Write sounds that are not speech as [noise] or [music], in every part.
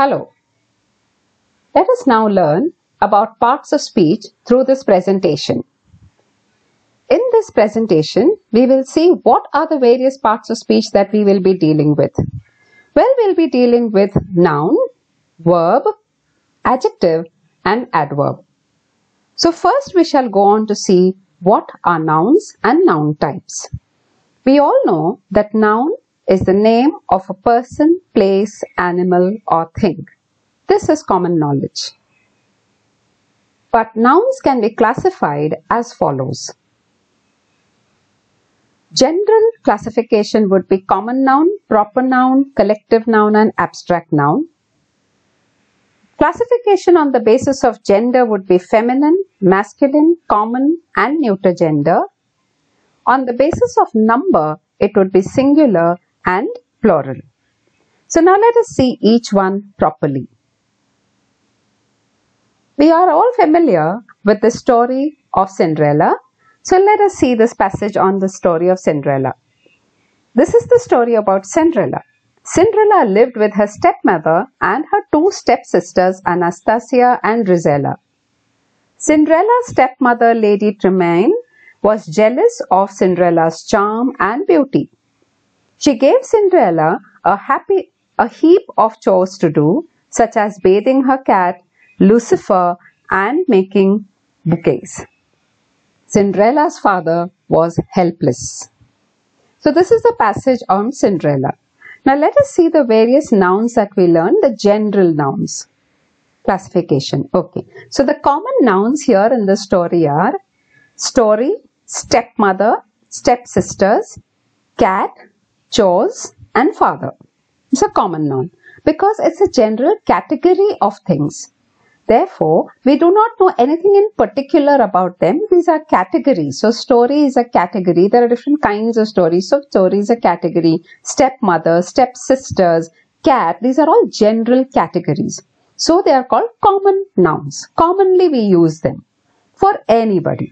Hello. Let us now learn about parts of speech through this presentation. In this presentation, we will see what are the various parts of speech that we will be dealing with. Well, we'll be dealing with noun, verb, adjective and adverb. So first we shall go on to see what are nouns and noun types. We all know that noun is the name of a person, place, animal or thing. This is common knowledge. But nouns can be classified as follows. General classification would be common noun, proper noun, collective noun and abstract noun. Classification on the basis of gender would be feminine, masculine, common and neuter gender. On the basis of number, it would be singular and plural. So now let us see each one properly. We are all familiar with the story of Cinderella so let us see this passage on the story of Cinderella. This is the story about Cinderella. Cinderella lived with her stepmother and her two stepsisters Anastasia and Drizella. Cinderella's stepmother Lady Tremaine was jealous of Cinderella's charm and beauty. She gave Cinderella a happy a heap of chores to do such as bathing her cat Lucifer and making bouquets. Cinderella's father was helpless. So this is the passage on Cinderella. Now let us see the various nouns that we learned, the general nouns. Classification. Okay. So the common nouns here in the story are story, stepmother, stepsisters, cat, chores and father. It's a common noun because it's a general category of things. Therefore, we do not know anything in particular about them. These are categories. So, story is a category. There are different kinds of stories. So, story is a category. Stepmother, stepsisters, cat. These are all general categories. So, they are called common nouns. Commonly, we use them for anybody.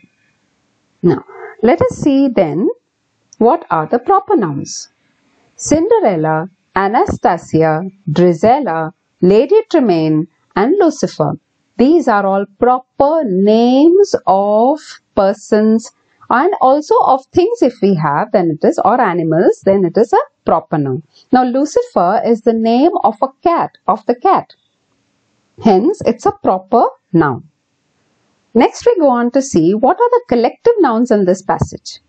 Now, let us see then what are the proper nouns. Cinderella, Anastasia, Drizella, Lady Tremaine, and Lucifer. These are all proper names of persons and also of things if we have then it is or animals then it is a proper noun. Now Lucifer is the name of a cat of the cat. Hence it's a proper noun. Next we go on to see what are the collective nouns in this passage.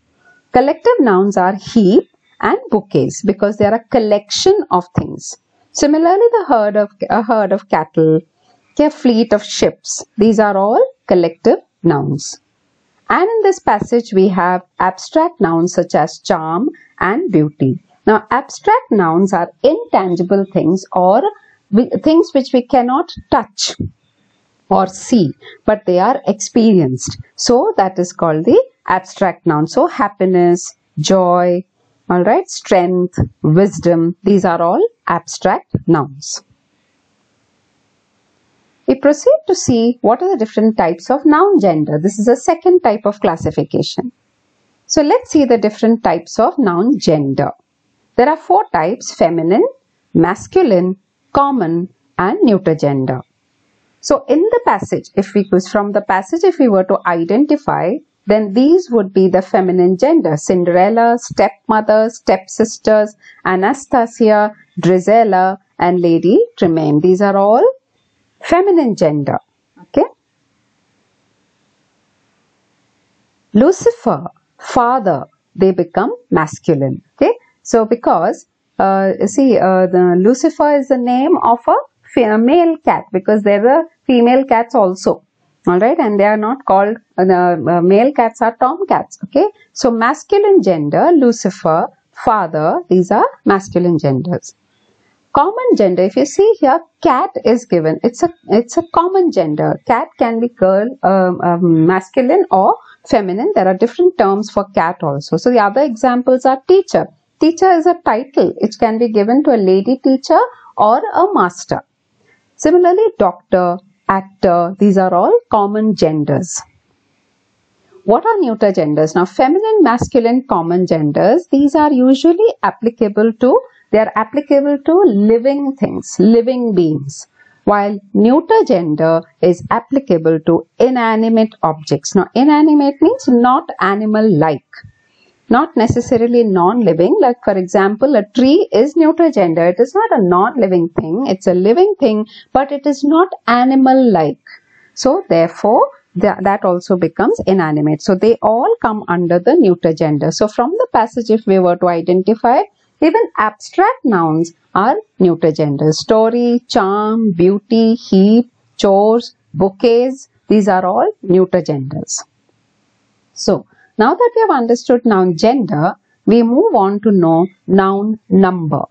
Collective nouns are heap and bouquets because they are a collection of things. Similarly the herd of a herd of cattle, a fleet of ships. These are all collective nouns. And in this passage, we have abstract nouns such as charm and beauty. Now, abstract nouns are intangible things or things which we cannot touch or see, but they are experienced. So, that is called the abstract noun. So, happiness, joy, all right, strength, wisdom, these are all abstract nouns. We proceed to see what are the different types of noun gender. This is a second type of classification. So let's see the different types of noun gender. There are four types feminine, masculine, common and neuter gender. So in the passage, if we from the passage, if we were to identify, then these would be the feminine gender. Cinderella, stepmother, stepsisters, Anastasia, Drizella and Lady Tremaine. These are all feminine gender. Okay. Lucifer, father, they become masculine. Okay. So because uh, see uh, the Lucifer is the name of a male cat because there are female cats also. All right, and they are not called uh, uh, male cats are tomcats. Okay, so masculine gender, Lucifer, father, these are masculine genders. Common gender if you see here cat is given. It's a it's a common gender. Cat can be girl um, um, masculine or feminine. There are different terms for cat also. So the other examples are teacher. Teacher is a title. It can be given to a lady teacher or a master. Similarly doctor actor these are all common genders. What are neuter genders? Now feminine masculine common genders these are usually applicable to they are applicable to living things, living beings while neuter gender is applicable to inanimate objects. Now, inanimate means not animal-like, not necessarily non-living. Like, for example, a tree is neuter gender. It is not a non-living thing. It's a living thing, but it is not animal-like. So, therefore, that, also becomes inanimate. So, they all come under the neuter gender. So, from the passage, if we were to identify, even abstract nouns are neuter gender. Story, charm, beauty, heap, chores, bouquets, these are all neuter genders. So, now that we have understood noun gender, we move on to know noun number.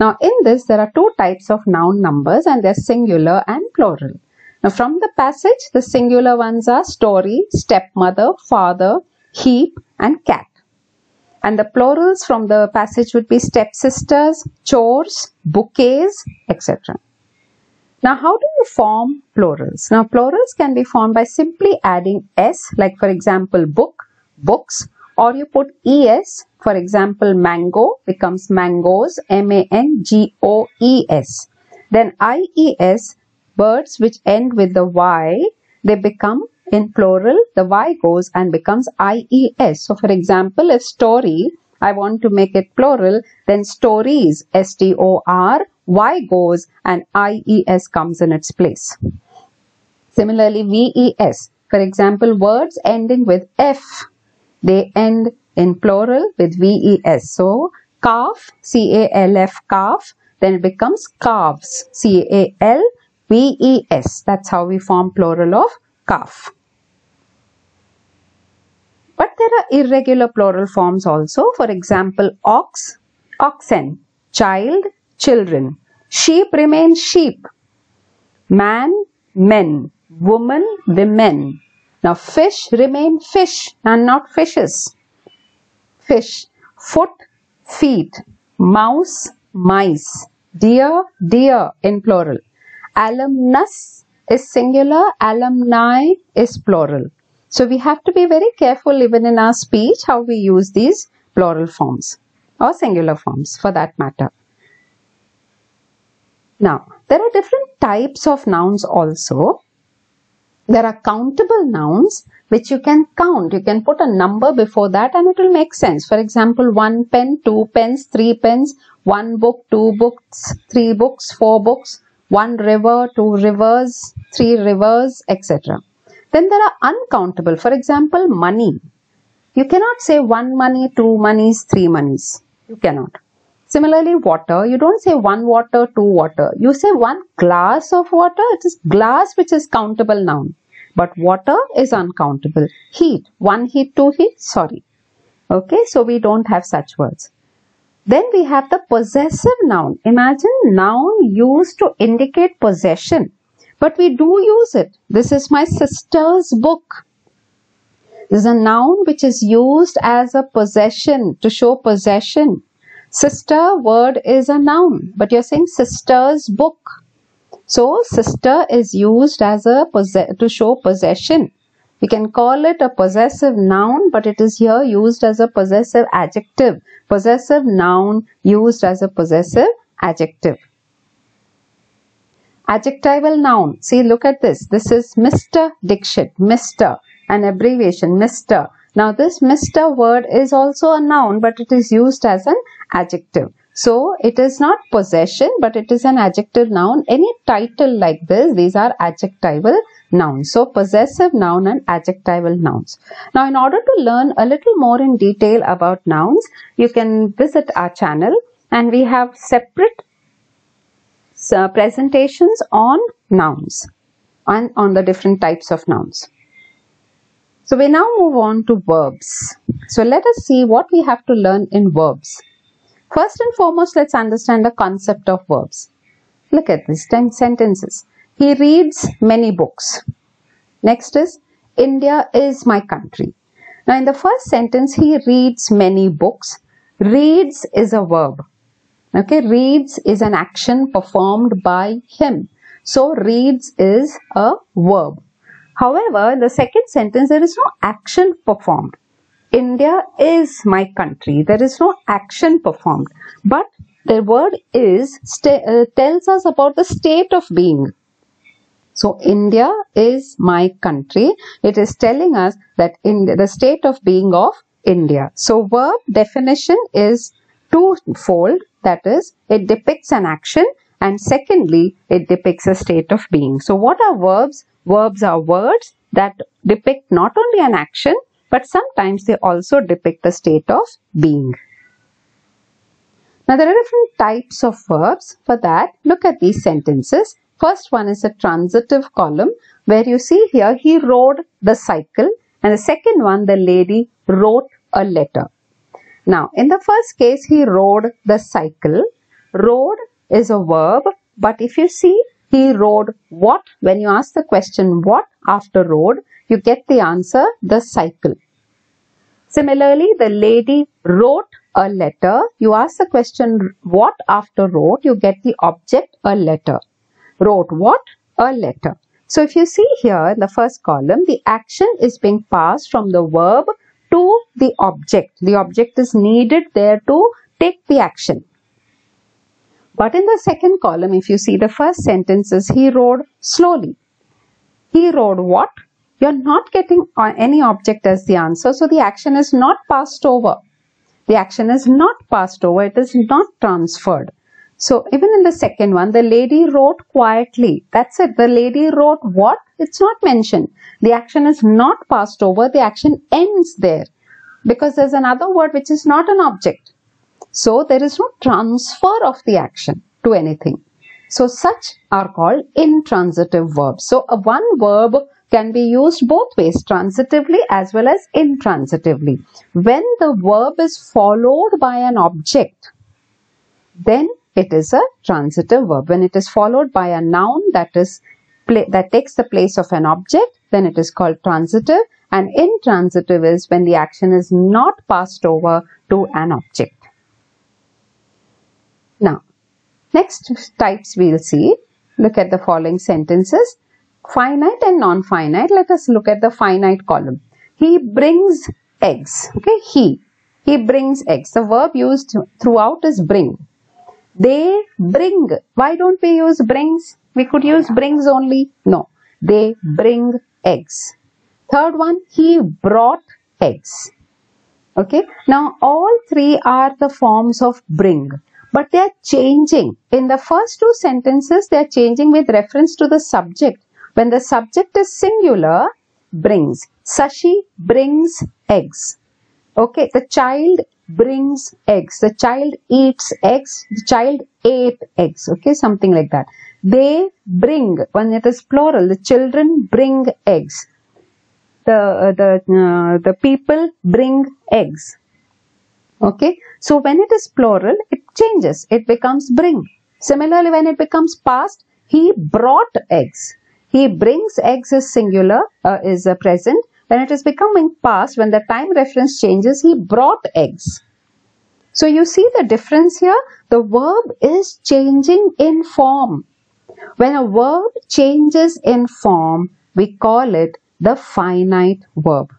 Now, in this, there are two types of noun numbers and they're singular and plural. Now, from the passage, the singular ones are story, stepmother, father, heap, and cat. And the plurals from the passage would be stepsisters, chores, bouquets, etc. Now, how do you form plurals? Now, plurals can be formed by simply adding s, like for example, book, books, or you put es, for example, mango becomes mangoes, M-A-N-G-O-E-S. Then IES, birds which end with the Y, they become in plural, the Y goes and becomes IES. So, for example, if story, I want to make it plural, then stories, S-T-O-R, Y goes and IES comes in its place. Similarly, VES, for example, words ending with F, they end in plural with VES. So, calf, C-A-L-F, calf, then it becomes calves, C-A-L-V-E-S. That's how we form plural of calf. But there are irregular plural forms also. For example, ox, oxen, child, children. Sheep remain sheep. Man, men. Woman, women. Now fish remain fish and not fishes. Fish. Foot, feet. Mouse, mice. Deer, deer in plural. Alumnus is singular, alumni is plural. So we have to be very careful even in our speech how we use these plural forms or singular forms for that matter. Now, there are different types of nouns also. There are countable nouns which you can count. You can put a number before that and it will make sense. For example, one pen, two pens, three pens, one book, two books, three books, four books, one river, two rivers, three rivers, etc. Then there are uncountable. For example, money. You cannot say one money, two monies, three monies. You cannot. Similarly, water. You don't say one water, two water. You say one glass of water. It is glass which is countable noun. But water is uncountable. Heat. One heat, two heat. Sorry. Okay. So we don't have such words. Then we have the possessive noun. Imagine noun used to indicate possession. But we do use it. This is my sister's book. This is a noun which is used as a possession to show possession. Sister word is a noun, but you're saying sister's book. So sister is used as a to show possession. You can call it a possessive noun, but it is here used as a possessive adjective. Possessive noun used as a possessive adjective. Adjectival noun. See, look at this. This is Mr. Dixit. Mr. An abbreviation. Mr. Now, this Mr. word is also a noun, but it is used as an adjective. So, it is not possession, but it is an adjective noun. Any title like this, these are adjectival nouns. So, possessive noun and adjectival nouns. Now, in order to learn a little more in detail about nouns, you can visit our channel and we have separate uh, presentations on nouns and on the different types of nouns. So we now move on to verbs. So let us see what we have to learn in verbs. First and foremost, let's understand the concept of verbs. Look at these 10 sentences. He reads many books. Next is, India is my country. Now in the first sentence, he reads many books. Reads is a verb. Okay, reads is an action performed by him. So, reads is a verb. However, in the second sentence, there is no action performed. India is my country. There is no action performed. But the word is uh, tells us about the state of being. So India is my country. It is telling us that in the state of being of India. So verb definition is twofold. That is, it depicts an action and secondly, it depicts a state of being. So what are verbs? Verbs are words that depict not only an action but sometimes they also depict the state of being. Now there are different types of verbs. For that, look at these sentences. First one is a transitive column where you see here he rode the cycle and the second one the lady wrote a letter. Now in the first case he rode the cycle. Rode is a verb but if you see he rode what when you ask the question what after rode you get the answer the cycle. Similarly the lady wrote a letter. You ask the question what after wrote you get the object a letter wrote what? A letter. So if you see here in the first column, the action is being passed from the verb to the object. The object is needed there to take the action. But in the second column, if you see the first sentences, he rode slowly. He rode what? You're not getting uh, any object as the answer, so the action is not passed over. The action is not passed over, it is not transferred. So even in the second one, the lady wrote quietly. That's it. The lady wrote what? It's not mentioned. The action is not passed over. The action ends there because there's another word which is not an object. So there is no transfer of the action to anything. So such are called intransitive verbs. So a one verb can be used both ways, transitively as well as intransitively. When the verb is followed by an object, then it is a transitive verb. When it is followed by a noun that is that takes the place of an object, then it is called transitive. And intransitive is when the action is not passed over to an object. Now, next types we'll see. Look at the following sentences. Finite and non-finite. Let us look at the finite column. He brings eggs. Okay, he. He brings eggs. The verb used throughout is bring. They bring. Why don't we use brings? We could use brings only. No. They bring eggs. Third one, he brought eggs. Okay. Now all three are the forms of bring. But they are changing. In the first two sentences, they are changing with reference to the subject. When the subject is singular, brings. Sashi brings eggs. Okay, the child brings eggs. The child eats eggs. The child ate eggs. Okay, something like that. They bring, when it is plural, the children bring eggs. The, uh, the, uh, the people bring eggs. Okay, so when it is plural, it changes. It becomes bring. Similarly, when it becomes past, he brought eggs. He brings eggs is singular, uh, is a present. When it is becoming past, when the time reference changes, he brought eggs. So you see the difference here? The verb is changing in form. When a verb changes in form, we call it the finite verb.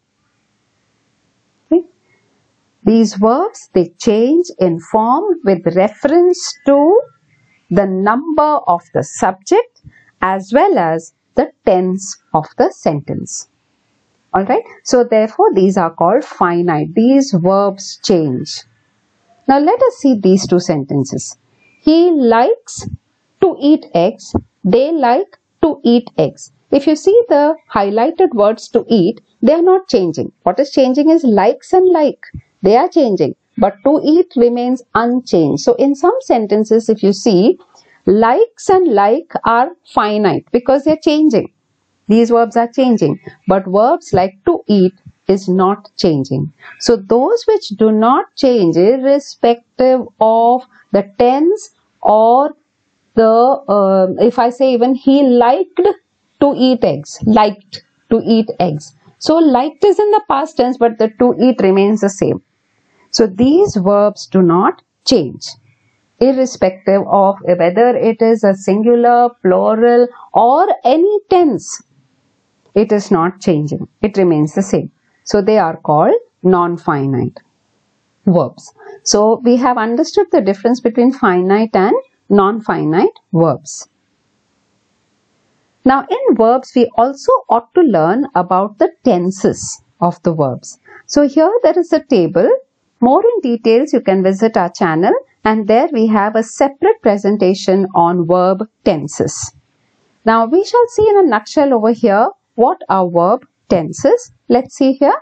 Okay? These verbs, they change in form with reference to the number of the subject as well as the tense of the sentence. Alright, so therefore these are called finite. These verbs change. Now let us see these two sentences. He likes to eat eggs. They like to eat eggs. If you see the highlighted words to eat, they are not changing. What is changing is likes and like. They are changing. But to eat remains unchanged. So in some sentences, if you see, likes and like are finite because they are changing. These verbs are changing. But verbs like to eat is not changing. So those which do not change irrespective of the tense or the, uh, if I say even he liked to eat eggs, liked to eat eggs. So liked is in the past tense but the to eat remains the same. So these verbs do not change irrespective of whether it is a singular, plural or any tense it is not changing. It remains the same. So they are called non-finite verbs. So we have understood the difference between finite and non-finite verbs. Now in verbs, we also ought to learn about the tenses of the verbs. So here there is a table. More in details, you can visit our channel and there we have a separate presentation on verb tenses. Now we shall see in a nutshell over here what are verb tenses. Let's see here.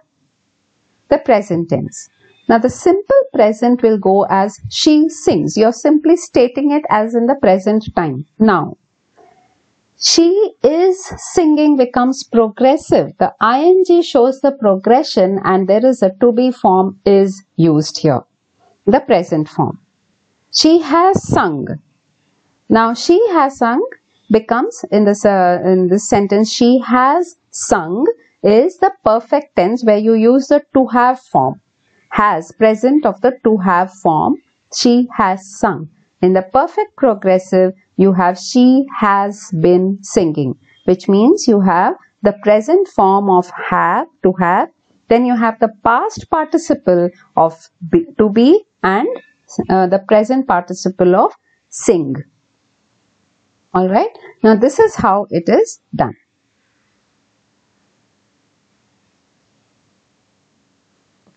The present tense. Now the simple present will go as she sings. You're simply stating it as in the present time. Now, she is singing becomes progressive. The ing shows the progression and there is a to be form is used here. The present form. She has sung. Now she has sung becomes in this uh, in this sentence she has sung is the perfect tense where you use the to have form has present of the to have form. She has sung. In the perfect progressive, you have she has been singing, which means you have the present form of have, to have. Then you have the past participle of be, to be and uh, the present participle of sing. Alright. Now this is how it is done.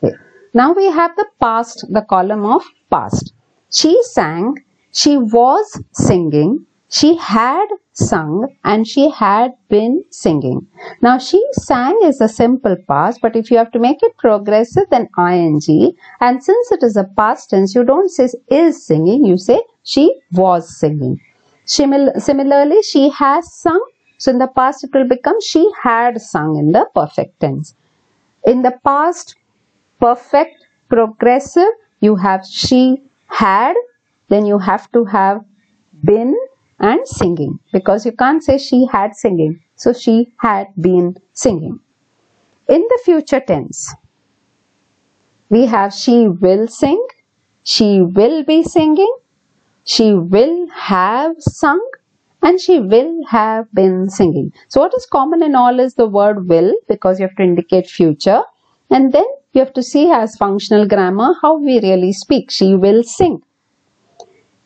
Okay. Now we have the past, the column of past. She sang, she was singing, she had sung and she had been singing. Now she sang is a simple past but if you have to make it progressive then ing and since it is a past tense you don't say is singing you say she was singing. Similarly she has sung so in the past it will become she had sung in the perfect tense. In the past perfect progressive you have she had then you have to have been and singing. Because you can't say she had singing. So she had been singing. In the future tense we have she will sing she will be singing she will have sung and she will have been singing. So what is common in all is the word will because you have to indicate future. And then you have to see as functional grammar how we really speak. She will sing.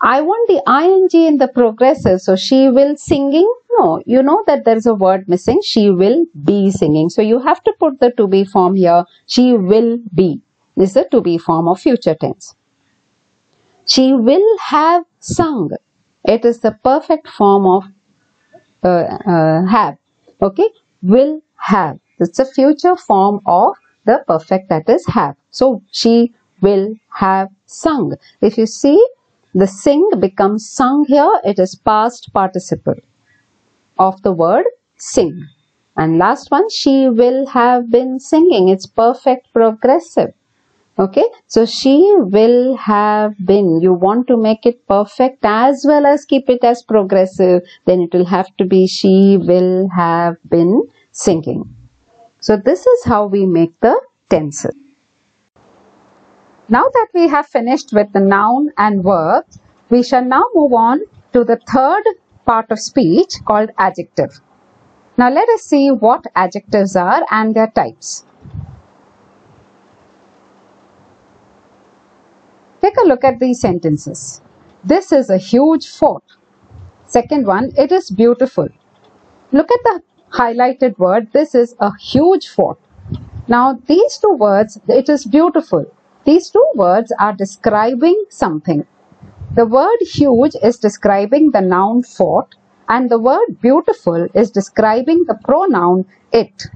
I want the ing in the progressive. So she will singing. No, you know that there is a word missing. She will be singing. So you have to put the to be form here. She will be is the to be form of future tense. She will have sung. It is the perfect form of uh, uh, have. Okay. Will have. It's a future form of the perfect that is have. So she will have sung. If you see the sing becomes sung here, it is past participle of the word sing. And last one, she will have been singing. It's perfect progressive. Okay, so she will have been. You want to make it perfect as well as keep it as progressive. Then it will have to be she will have been singing. So this is how we make the tenses. Now that we have finished with the noun and verb, we shall now move on to the third part of speech called adjective. Now let us see what adjectives are and their types. Take a look at these sentences. This is a huge fort. Second one, it is beautiful. Look at the highlighted word. This is a huge fort. Now, these two words, it is beautiful. These two words are describing something. The word huge is describing the noun fort and the word beautiful is describing the pronoun it.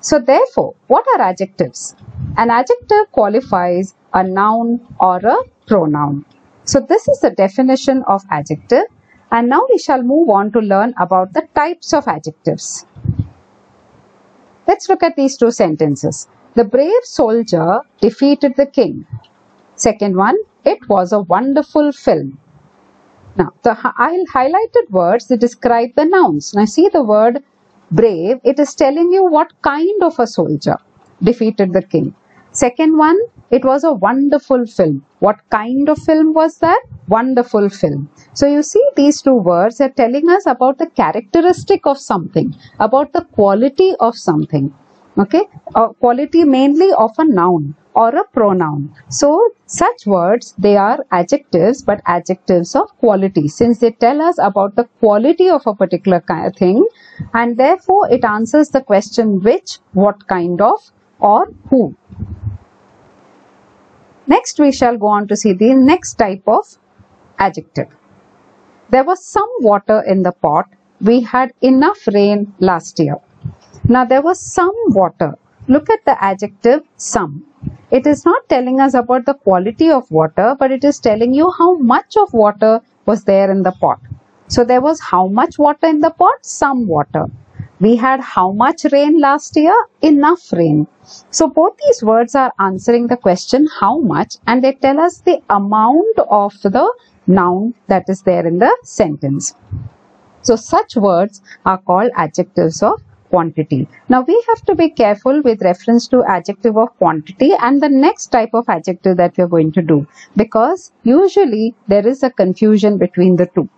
So therefore, what are adjectives? An adjective qualifies a noun or a pronoun. So this is the definition of adjective and now we shall move on to learn about the types of adjectives. Let's look at these two sentences. The brave soldier defeated the king. Second one, it was a wonderful film. Now, the highlighted words, they describe the nouns. Now, see the word brave, it is telling you what kind of a soldier defeated the king. Second one, it was a wonderful film. What kind of film was that? Wonderful film. So you see these two words are telling us about the characteristic of something, about the quality of something. Okay, quality mainly of a noun or a pronoun. So such words, they are adjectives, but adjectives of quality since they tell us about the quality of a particular kind of thing and therefore it answers the question which, what kind of or who. Next we shall go on to see the next type of adjective. There was some water in the pot. We had enough rain last year. Now there was some water. Look at the adjective some. It is not telling us about the quality of water, but it is telling you how much of water was there in the pot. So there was how much water in the pot? Some water. We had how much rain last year? Enough rain. So both these words are answering the question how much and they tell us the amount of the noun that is there in the sentence. So such words are called adjectives of quantity. Now we have to be careful with reference to adjective of quantity and the next type of adjective that we are going to do because usually there is a confusion between the two.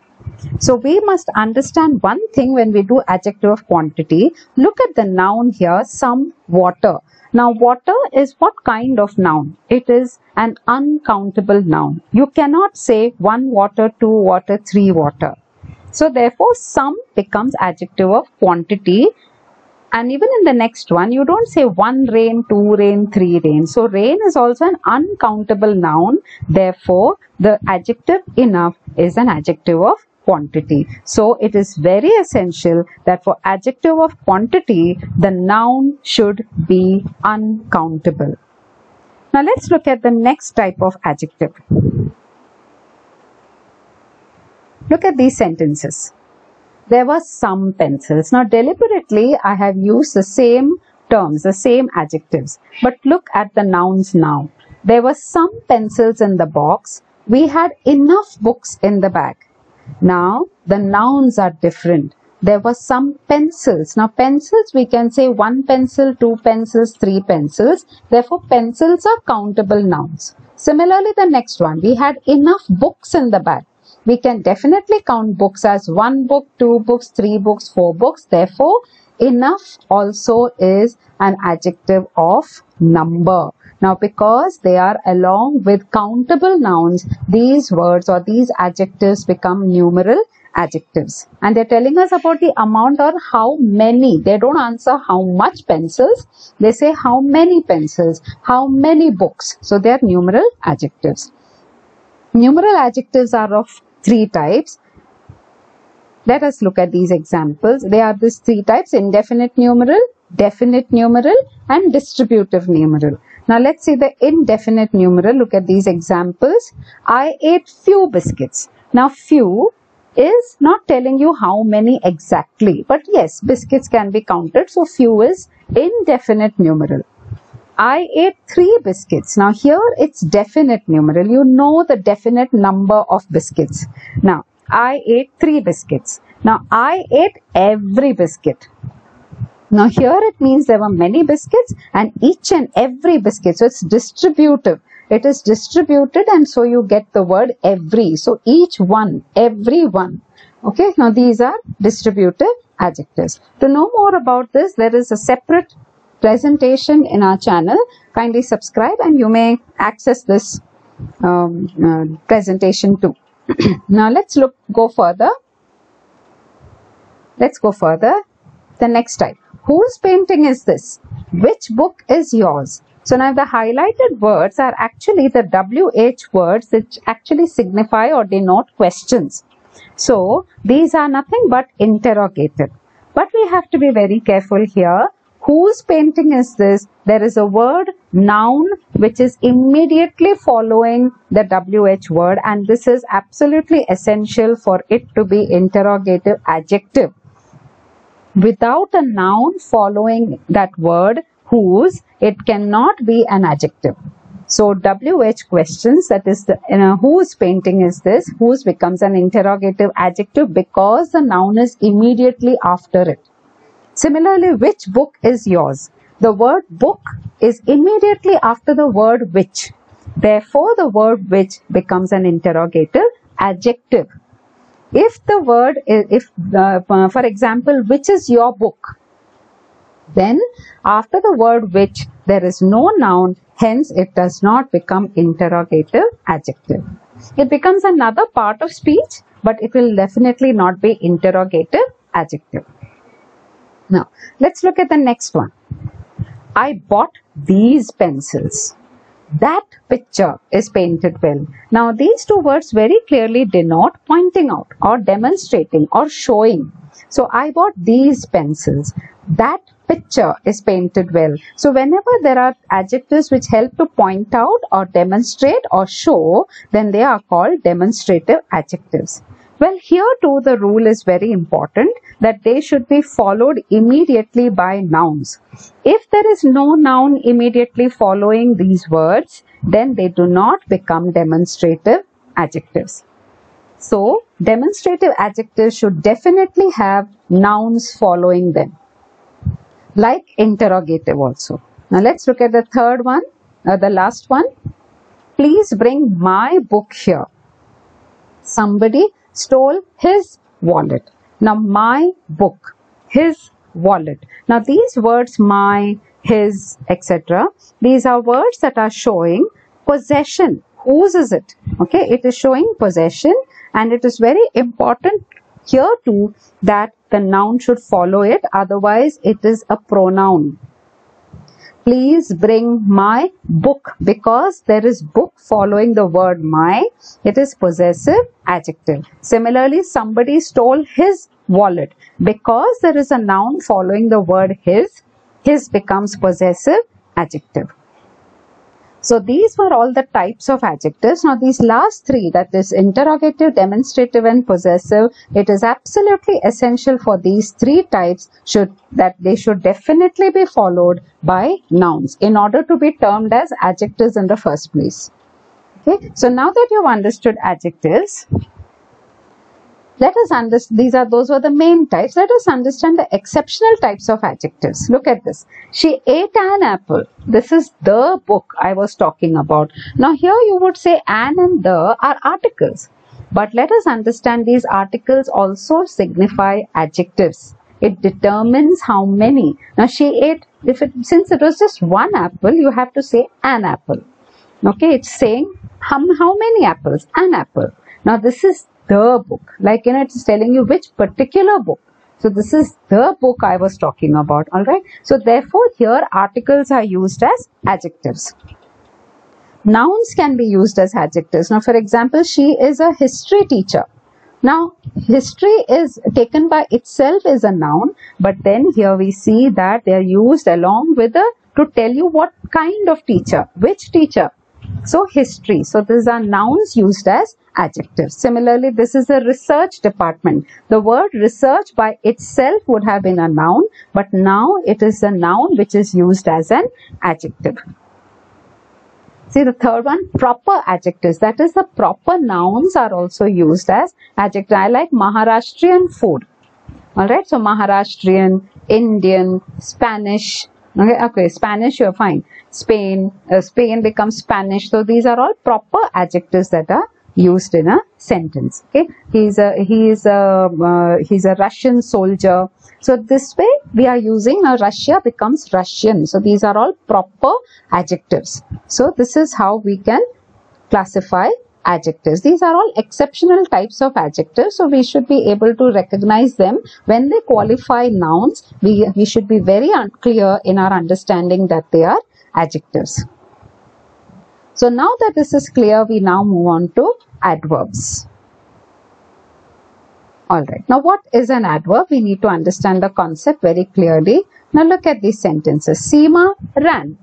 So we must understand one thing when we do adjective of quantity. Look at the noun here, some water. Now water is what kind of noun? It is an uncountable noun. You cannot say one water, two water, three water. So therefore some becomes adjective of quantity and even in the next one, you don't say one rain, two rain, three rain. So rain is also an uncountable noun. Therefore, the adjective enough is an adjective of quantity. So it is very essential that for adjective of quantity, the noun should be uncountable. Now let's look at the next type of adjective. Look at these sentences there were some pencils. Now deliberately I have used the same terms, the same adjectives. But look at the nouns now. There were some pencils in the box. We had enough books in the bag. Now the nouns are different. There were some pencils. Now pencils we can say one pencil, two pencils, three pencils. Therefore pencils are countable nouns. Similarly the next one. We had enough books in the bag we can definitely count books as one book, two books, three books, four books. Therefore, enough also is an adjective of number. Now, because they are along with countable nouns, these words or these adjectives become numeral adjectives. And they're telling us about the amount or how many. They don't answer how much pencils. They say how many pencils, how many books. So they are numeral adjectives. Numeral adjectives are of three types. Let us look at these examples. They are these three types, indefinite numeral, definite numeral and distributive numeral. Now let's see the indefinite numeral. Look at these examples. I ate few biscuits. Now few is not telling you how many exactly. But yes, biscuits can be counted. So few is indefinite numeral. I ate three biscuits. Now here it's definite numeral. You know the definite number of biscuits. Now I ate three biscuits. Now I ate every biscuit. Now here it means there were many biscuits and each and every biscuit. So it's distributive. It is distributed and so you get the word every. So each one, every one. Okay. Now these are distributive adjectives. To know more about this, there is a separate presentation in our channel. Kindly subscribe and you may access this um, uh, presentation too. [clears throat] now let's look go further. Let's go further. The next type. Whose painting is this? Which book is yours? So now the highlighted words are actually the WH words which actually signify or denote questions. So these are nothing but interrogative. But we have to be very careful here whose painting is this? There is a word noun which is immediately following the WH word and this is absolutely essential for it to be interrogative adjective. Without a noun following that word whose, it cannot be an adjective. So WH questions that is the you know, whose painting is this? Whose becomes an interrogative adjective because the noun is immediately after it. Similarly, which book is yours? The word book is immediately after the word which. Therefore, the word which becomes an interrogative adjective. If the word, if uh, for example, which is your book, then after the word which, there is no noun, Hence, it does not become interrogative adjective. It becomes another part of speech, but it will definitely not be interrogative adjective. Now, let's look at the next one. I bought these pencils. That picture is painted well. Now, these two words very clearly denote pointing out or demonstrating or showing. So, I bought these pencils. That picture is painted well. So, whenever there are adjectives which help to point out or demonstrate or show, then they are called demonstrative adjectives. Well, here too the rule is very important that they should be followed immediately by nouns. If there is no noun immediately following these words, then they do not become demonstrative adjectives. So, demonstrative adjectives should definitely have nouns following them, like interrogative also. Now, let's look at the third one, uh, the last one. Please bring my book here. Somebody stole his wallet. Now, my book, his wallet. Now, these words, my, his, etc., these are words that are showing possession. Whose is it? Okay, it is showing possession and it is very important here too that the noun should follow it. Otherwise, it is a pronoun please bring my book because there is book following the word my. It is possessive adjective. Similarly, somebody stole his wallet because there is a noun following the word his. His becomes possessive adjective. So these were all the types of adjectives. Now these last three, that is interrogative, demonstrative and possessive, it is absolutely essential for these three types should that they should definitely be followed by nouns in order to be termed as adjectives in the first place. Okay, so now that you've understood adjectives, let us understand, these are, those were the main types. Let us understand the exceptional types of adjectives. Look at this. She ate an apple. This is the book I was talking about. Now here you would say an and the are articles. But let us understand these articles also signify adjectives. It determines how many. Now she ate, if it, since it was just one apple, you have to say an apple. Okay, it's saying how, how many apples? An apple. Now this is the book. Like, you know, it's telling you which particular book. So this is the book I was talking about. Alright. So therefore here articles are used as adjectives. Nouns can be used as adjectives. Now for example, she is a history teacher. Now history is taken by itself as a noun. But then here we see that they are used along with a to tell you what kind of teacher. Which teacher? So history. So these are nouns used as adjectives. Similarly, this is a research department. The word research by itself would have been a noun, but now it is a noun which is used as an adjective. See the third one, proper adjectives. That is the proper nouns are also used as adjectives. I like Maharashtrian food. Alright, so Maharashtrian, Indian, Spanish. Okay, okay, Spanish you're fine. Spain, uh, Spain becomes Spanish. So these are all proper adjectives that are used in a sentence. Okay, he's a he's a uh, he's a Russian soldier. So this way we are using now Russia becomes Russian. So these are all proper adjectives. So this is how we can classify adjectives. These are all exceptional types of adjectives. So we should be able to recognize them when they qualify nouns. We, we should be very clear in our understanding that they are adjectives. So now that this is clear, we now move on to adverbs. Alright, now what is an adverb? We need to understand the concept very clearly. Now look at these sentences. Seema ran.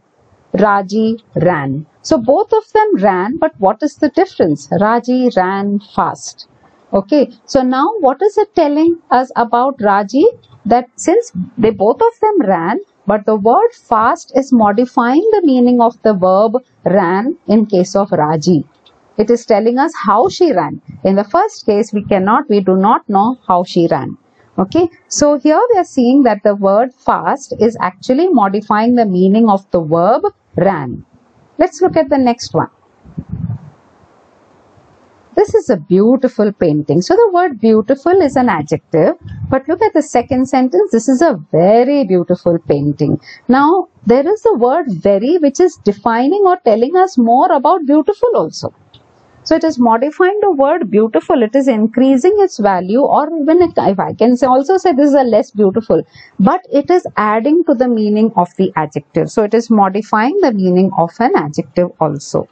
Raji ran. So both of them ran, but what is the difference? Raji ran fast. Okay, so now what is it telling us about Raji? That since they both of them ran, but the word fast is modifying the meaning of the verb ran in case of Raji. It is telling us how she ran. In the first case, we cannot, we do not know how she ran. Okay, so here we are seeing that the word fast is actually modifying the meaning of the verb ran. Let's look at the next one. this is a beautiful painting. So the word beautiful is an adjective. But look at the second sentence. This is a very beautiful painting. Now there is the word very which is defining or telling us more about beautiful also. So it is modifying the word beautiful. It is increasing its value or even if I can say also say this is a less beautiful, but it is adding to the meaning of the adjective. So it is modifying the meaning of an adjective also.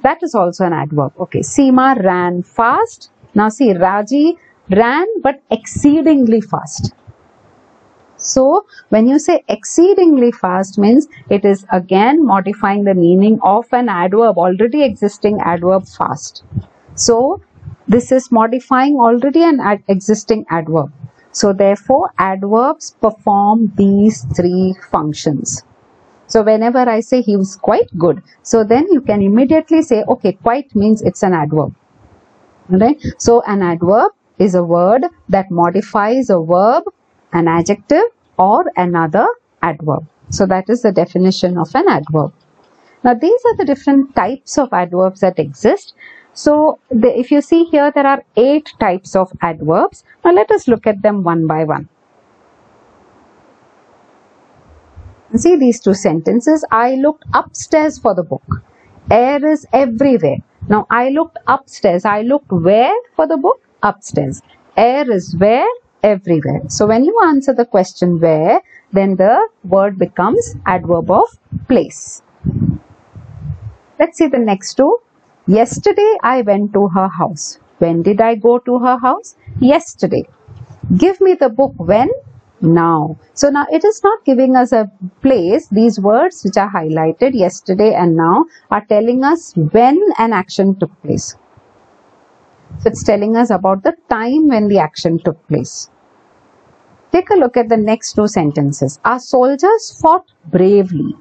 That is also an adverb. Okay, Seema ran fast. Now see, Raji ran but exceedingly fast. So when you say exceedingly fast means it is again modifying the meaning of an adverb, already existing adverb fast. So this is modifying already an ad existing adverb. So therefore adverbs perform these three functions. So whenever I say he was quite good, so then you can immediately say, okay, quite means it's an adverb. Right? So an adverb is a word that modifies a verb an adjective or another adverb. So that is the definition of an adverb. Now these are the different types of adverbs that exist. So the, if you see here there are eight types of adverbs. Now let us look at them one by one. See these two sentences. I looked upstairs for the book. Air is everywhere. Now I looked upstairs. I looked where for the book? Upstairs. Air is where? Everywhere. So when you answer the question where, then the word becomes adverb of place. Let's see the next two. Yesterday I went to her house. When did I go to her house? Yesterday. Give me the book when? Now. So now it is not giving us a place. These words which are highlighted yesterday and now are telling us when an action took place. So it's telling us about the time when the action took place. Take a look at the next two sentences. Our soldiers fought bravely.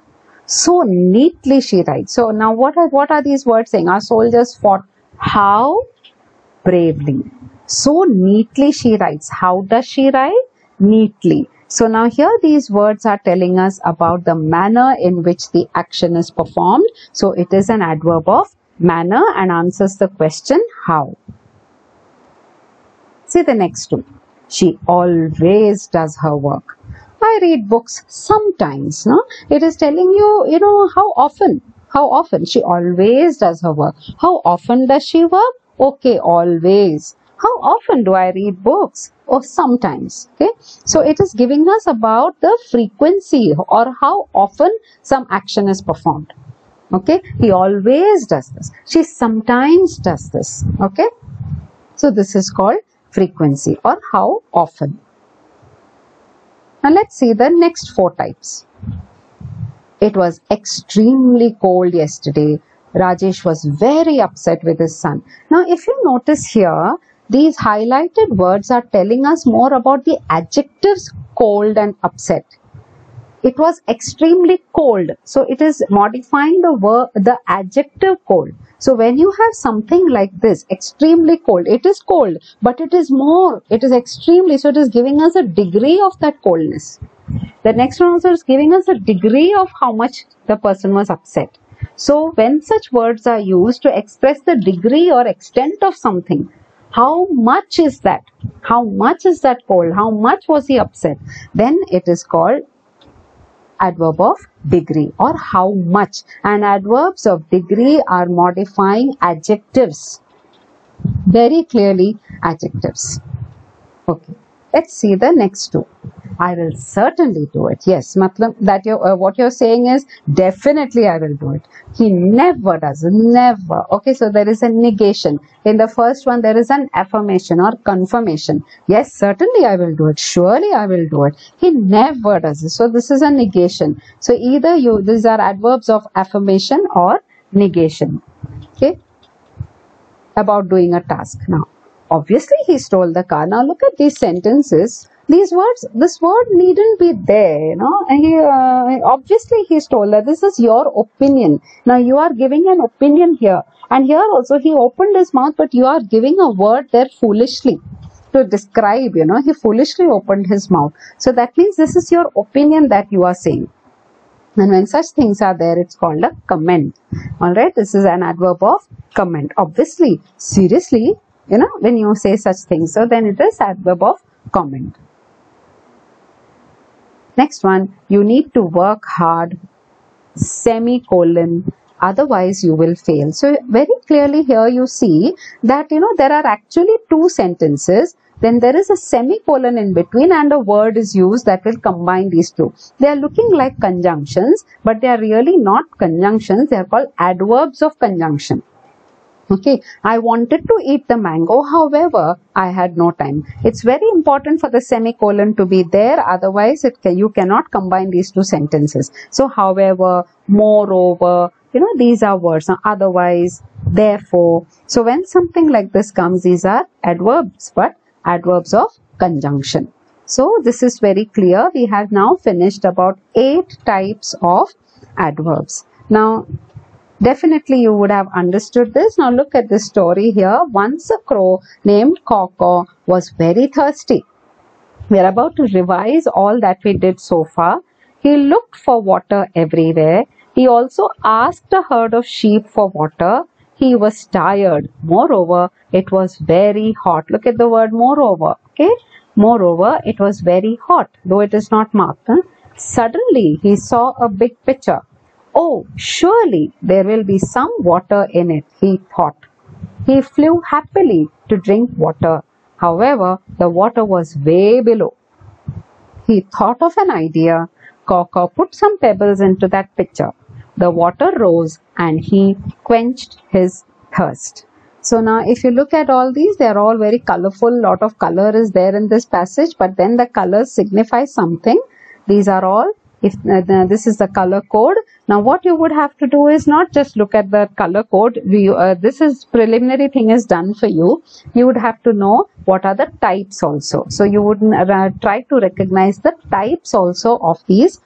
So neatly she writes. So now what are, what are these words saying? Our soldiers fought how? Bravely. So neatly she writes. How does she write? Neatly. So now here these words are telling us about the manner in which the action is performed. So it is an adverb of manner and answers the question how. See the next two. She always does her work. I read books sometimes, no? It is telling you, you know, how often, how often. She always does her work. How often does she work? Okay, always. How often do I read books? Or oh, sometimes, okay? So it is giving us about the frequency or how often some action is performed. Okay, he always does this. She sometimes does this. Okay, so this is called frequency or how often. Now let's see the next four types. It was extremely cold yesterday. Rajesh was very upset with his son. Now if you notice here, these highlighted words are telling us more about the adjectives cold and upset it was extremely cold. So it is modifying the word the adjective cold. So when you have something like this extremely cold it is cold but it is more it is extremely so it is giving us a degree of that coldness. The next one also is giving us a degree of how much the person was upset. So when such words are used to express the degree or extent of something how much is that? How much is that cold? How much was he upset? Then it is called adverb of degree or how much. And adverbs of degree are modifying adjectives. Very clearly adjectives. Okay let's see the next two I will certainly do it. Yes, matlab, that you uh, what you're saying is definitely I will do it. He never does, never. Okay, so there is a negation. In the first one, there is an affirmation or confirmation. Yes, certainly I will do it. Surely I will do it. He never does it. So this is a negation. So either you, these are adverbs of affirmation or negation. Okay, about doing a task. Now, obviously he stole the car. Now look at these sentences. These words this word needn't be there you know. He, uh, obviously he's told that. This is your opinion. Now you are giving an opinion here. And here also he opened his mouth but you are giving a word there foolishly to describe you know. He foolishly opened his mouth. So that means this is your opinion that you are saying. And when such things are there it's called a comment. All right? This is an adverb of comment. Obviously seriously you know when you say such things so then it is adverb of comment next one you need to work hard semicolon otherwise you will fail so very clearly here you see that you know there are actually two sentences then there is a semicolon in between and a word is used that will combine these two. They are looking like conjunctions, but they are really not conjunctions. They are called adverbs of conjunction. Okay, I wanted to eat the mango, however, I had no time. It's very important for the semicolon to be there, otherwise it can, you cannot combine these two sentences. So, however, moreover, you know, these are words. Otherwise, therefore. So, when something like this comes, these are adverbs, but adverbs of conjunction. So this is very clear. We have now finished about eight types of adverbs. Now definitely you would have understood this. Now look at this story here. Once a crow named Caw was very thirsty. We are about to revise all that we did so far. He looked for water everywhere. He also asked a herd of sheep for water he was tired. Moreover, it was very hot. Look at the word moreover. Okay. Moreover, it was very hot, though it is not marked. Huh? Suddenly, he saw a big pitcher. Oh, surely there will be some water in it, he thought. He flew happily to drink water. However, the water was way below. He thought of an idea. Caw put some pebbles into that pitcher. The water rose and he quenched his thirst. So now if you look at all these, they are all very colorful. Lot of color is there in this passage, but then the colors signify something. These are all, if uh, this is the color code. Now what you would have to do is not just look at the color code. We, uh, this is preliminary thing is done for you. You would have to know what are the types also. So you would uh, try to recognize the types also of these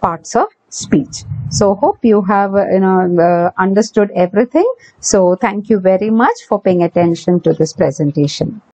parts of speech. So hope you have uh, you know uh, understood everything. So thank you very much for paying attention to this presentation.